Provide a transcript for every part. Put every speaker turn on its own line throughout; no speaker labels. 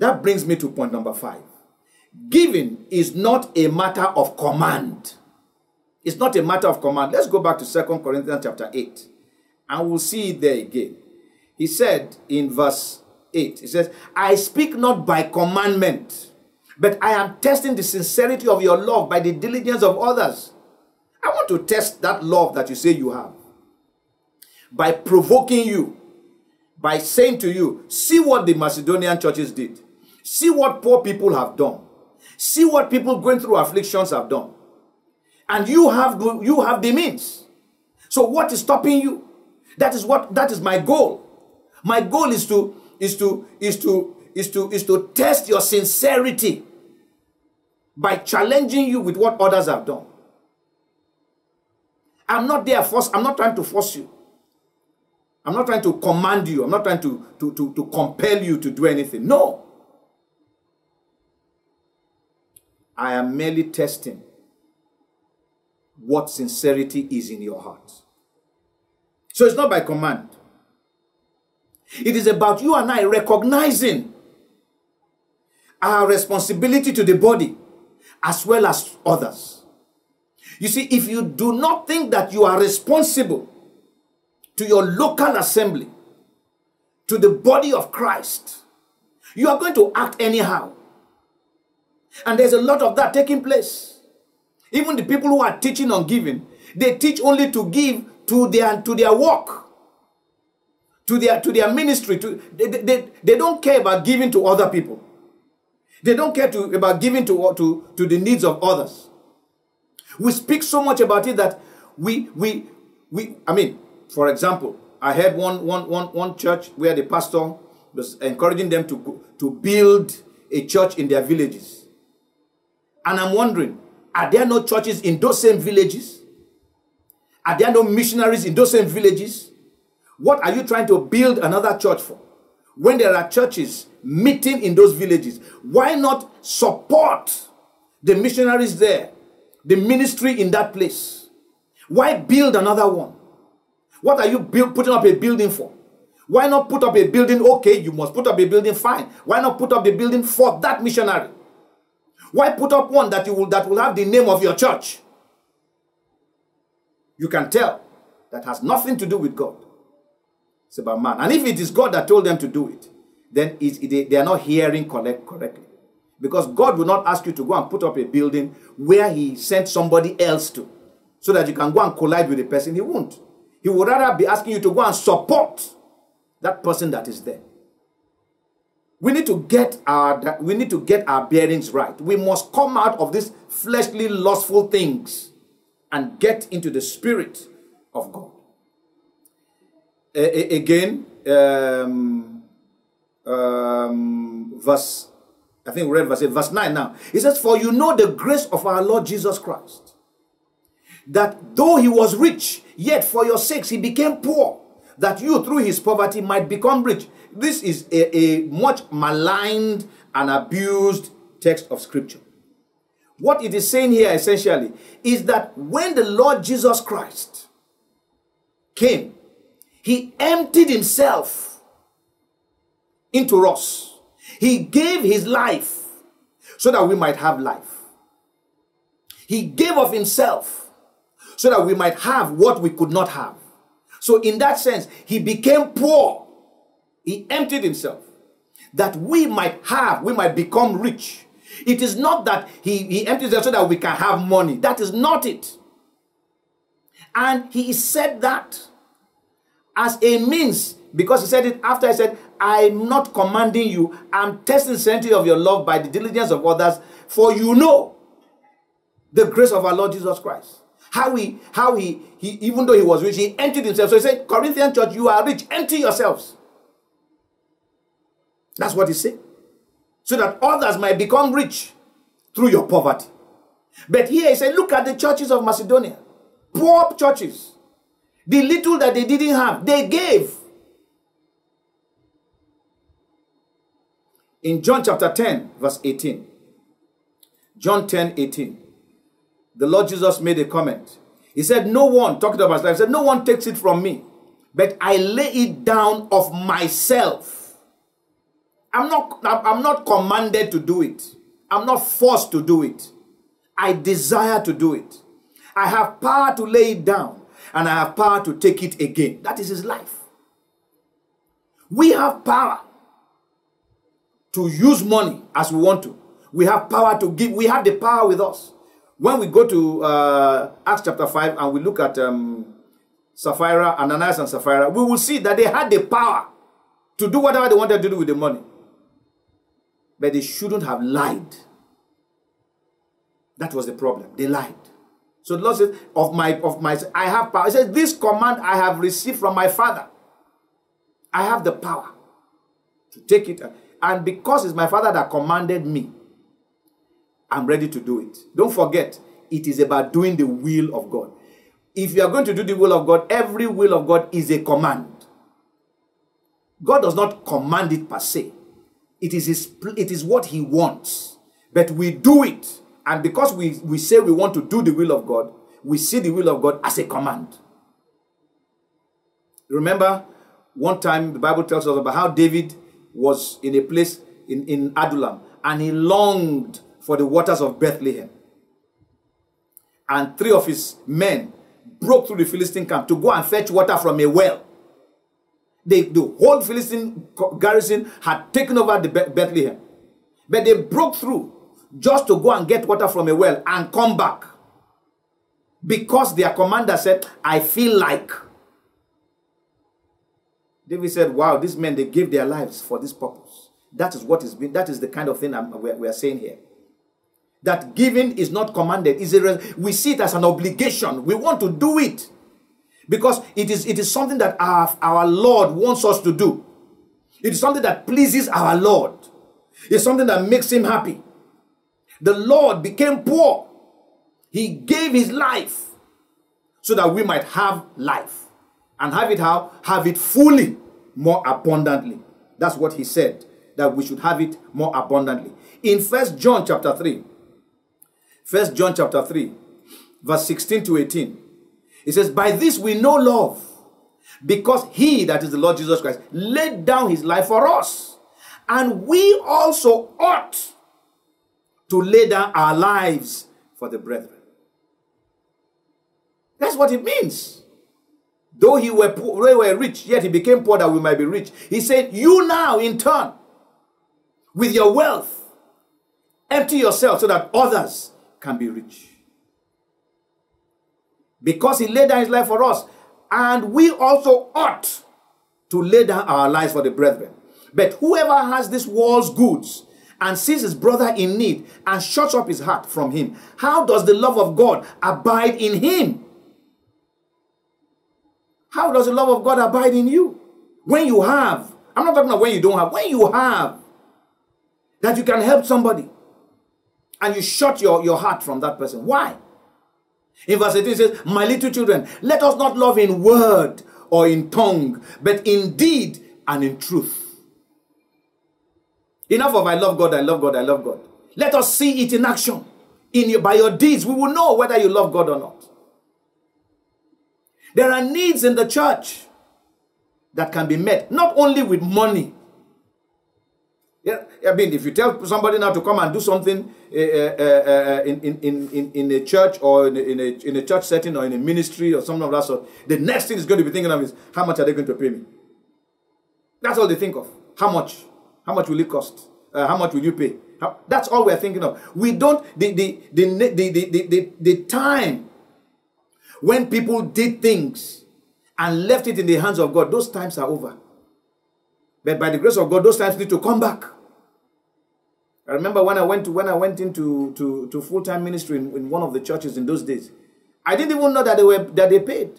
That brings me to point number five. Giving is not a matter of command. It's not a matter of command. Let's go back to Second Corinthians chapter 8, and we'll see it there again. He said in verse 8, he says, I speak not by commandment, but I am testing the sincerity of your love by the diligence of others. I want to test that love that you say you have by provoking you, by saying to you, see what the Macedonian churches did, see what poor people have done, see what people going through afflictions have done. And you have you have the means. So what is stopping you? That is what that is my goal. My goal is to is to is to is to is to test your sincerity by challenging you with what others have done. I'm not there force, I'm not trying to force you. I'm not trying to command you. I'm not trying to, to, to, to compel you to do anything. No. I am merely testing what sincerity is in your heart. So it's not by command. It is about you and I recognizing our responsibility to the body as well as others. You see, if you do not think that you are responsible to your local assembly, to the body of Christ, you are going to act anyhow. And there's a lot of that taking place. Even the people who are teaching on giving, they teach only to give to their to their work, to their to their ministry. To they, they, they don't care about giving to other people. They don't care to, about giving to, to, to the needs of others. We speak so much about it that we, we, we, I mean, for example, I heard one, one, one, one church where the pastor was encouraging them to, to build a church in their villages. And I'm wondering, are there no churches in those same villages? Are there no missionaries in those same villages? What are you trying to build another church for? When there are churches meeting in those villages, why not support the missionaries there, the ministry in that place? Why build another one? What are you build, putting up a building for? Why not put up a building? Okay, you must put up a building, fine. Why not put up the building for that missionary? Why put up one that you will that will have the name of your church? You can tell that has nothing to do with God. It's about man. And if it is God that told them to do it, then it, they are not hearing correct, correctly. Because God will not ask you to go and put up a building where He sent somebody else to, so that you can go and collide with the person. He won't. He would rather be asking you to go and support that person that is there. We need to get our we need to get our bearings right. We must come out of these fleshly, lustful things and get into the spirit of God. A again, um, um, verse, I think we read verse 8, verse 9 now. It says, For you know the grace of our Lord Jesus Christ, that though he was rich, yet for your sakes he became poor, that you through his poverty might become rich. This is a, a much maligned and abused text of scripture. What it is saying here essentially is that when the Lord Jesus Christ came, he emptied himself into us. He gave his life so that we might have life. He gave of himself so that we might have what we could not have. So, in that sense, he became poor. He emptied himself that we might have, we might become rich. It is not that he, he emptied himself so that we can have money. That is not it. And he said that as a means because he said it after I said, I'm not commanding you, I'm testing the sincerity of your love by the diligence of others, for you know the grace of our Lord Jesus Christ. How he, how he, he, even though he was rich, he emptied himself. So he said, Corinthian church, you are rich, empty yourselves. That's what he said. So that others might become rich through your poverty. But here he said, look at the churches of Macedonia. Poor churches. The little that they didn't have, they gave. In John chapter 10, verse 18. John 10, 18. The Lord Jesus made a comment. He said, No one, talking about his life, said, No one takes it from me, but I lay it down of myself. I'm not, I'm not commanded to do it. I'm not forced to do it. I desire to do it. I have power to lay it down and I have power to take it again. That is his life. We have power to use money as we want to. We have power to give. We have the power with us. When we go to uh, Acts chapter 5 and we look at um, Sapphira, Ananias and Sapphira, we will see that they had the power to do whatever they wanted to do with the money. But they shouldn't have lied. That was the problem. They lied. So the Lord says, of my, of my, I have power. He says, this command I have received from my father. I have the power to take it. And because it's my father that commanded me, I'm ready to do it. Don't forget, it is about doing the will of God. If you are going to do the will of God, every will of God is a command. God does not command it per se. It is, his, it is what he wants. But we do it. And because we, we say we want to do the will of God, we see the will of God as a command. Remember, one time the Bible tells us about how David was in a place in, in Adullam and he longed for the waters of Bethlehem. And three of his men broke through the Philistine camp to go and fetch water from a well. They, the whole Philistine garrison had taken over the Bethlehem. But they broke through just to go and get water from a well and come back. Because their commander said, I feel like. David said, wow, these men, they gave their lives for this purpose. That is what is being, that is the kind of thing we we are saying here that giving is not commanded is we see it as an obligation. We want to do it because it is it is something that our, our lord wants us to do. It is something that pleases our lord. It's something that makes him happy. The lord became poor. He gave his life so that we might have life and have it how? Have it fully more abundantly. That's what he said that we should have it more abundantly. In first john chapter 3 First John chapter 3, verse 16 to 18. It says, By this we know love, because he, that is the Lord Jesus Christ, laid down his life for us. And we also ought to lay down our lives for the brethren. That's what it means. Though he were, poor, they were rich, yet he became poor that we might be rich. He said, You now, in turn, with your wealth, empty yourself so that others can be rich. Because he laid down his life for us. And we also ought to lay down our lives for the brethren. But whoever has this world's goods and sees his brother in need and shuts up his heart from him, how does the love of God abide in him? How does the love of God abide in you? When you have, I'm not talking about when you don't have, when you have, that you can help somebody and you shut your, your heart from that person. Why? In verse 18 it says, My little children, let us not love in word or in tongue, but in deed and in truth. Enough of I love God, I love God, I love God. Let us see it in action. In your, by your deeds, we will know whether you love God or not. There are needs in the church that can be met, not only with money, yeah, I mean, if you tell somebody now to come and do something uh, uh, uh, in, in, in, in a church or in a, in, a, in a church setting or in a ministry or something of that sort, the next thing is going to be thinking of is, how much are they going to pay me? That's all they think of. How much? How much will it cost? Uh, how much will you pay? How, that's all we're thinking of. We don't, the, the, the, the, the, the, the time when people did things and left it in the hands of God, those times are over. But by the grace of God, those times need to come back. I remember when I went to when I went into to, to full-time ministry in, in one of the churches in those days. I didn't even know that they were that they paid.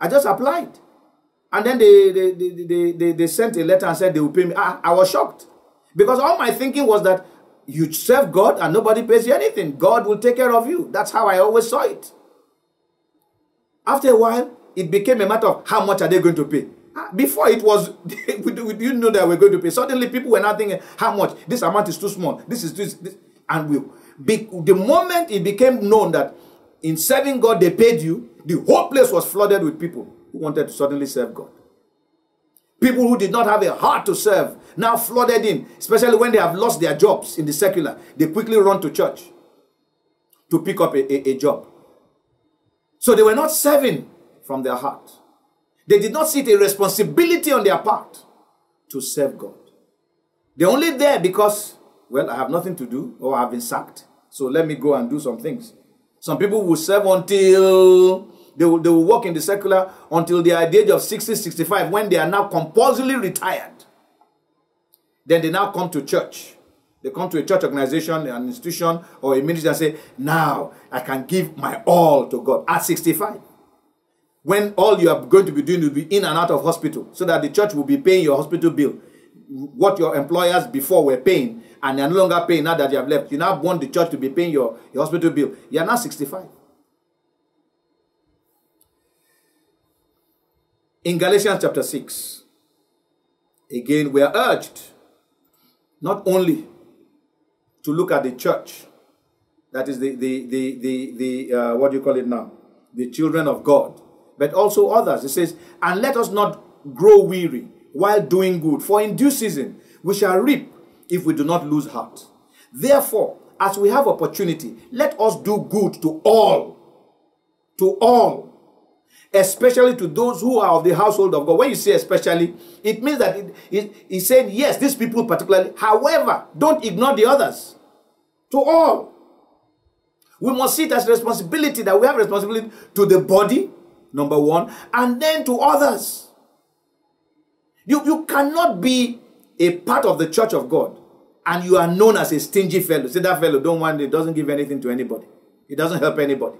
I just applied. And then they they, they, they, they, sent a letter and said they will pay me. I, I was shocked. Because all my thinking was that you serve God and nobody pays you anything. God will take care of you. That's how I always saw it. After a while, it became a matter of how much are they going to pay. Before it was, we didn't know that we're going to pay. Suddenly people were not thinking, how much? This amount is too small. This is this. this. And we, be, the moment it became known that in serving God they paid you, the whole place was flooded with people who wanted to suddenly serve God. People who did not have a heart to serve now flooded in, especially when they have lost their jobs in the secular. They quickly run to church to pick up a, a, a job. So they were not serving from their heart. They did not see it a responsibility on their part to serve God. They're only there because, well, I have nothing to do or I've been sacked. So let me go and do some things. Some people will serve until they will, they will work in the secular until they are at the age of 60, 65 when they are now compulsorily retired. Then they now come to church. They come to a church organization, an institution, or a ministry and say, Now I can give my all to God at 65. When all you are going to be doing will be in and out of hospital, so that the church will be paying your hospital bill. What your employers before were paying, and they're no longer paying now that you have left. You now want the church to be paying your, your hospital bill. You are now 65. In Galatians chapter 6, again, we are urged not only to look at the church, that is the, the, the, the, the uh, what do you call it now? The children of God, but also others. It says, and let us not grow weary while doing good, for in due season we shall reap if we do not lose heart. Therefore, as we have opportunity, let us do good to all. To all especially to those who are of the household of God. When you say especially, it means that it, it, he's saying, yes, these people particularly. However, don't ignore the others. To all. We must see it as responsibility that we have responsibility to the body, number one, and then to others. You, you cannot be a part of the church of God and you are known as a stingy fellow. Say that fellow don't want it, doesn't give anything to anybody. It doesn't help anybody.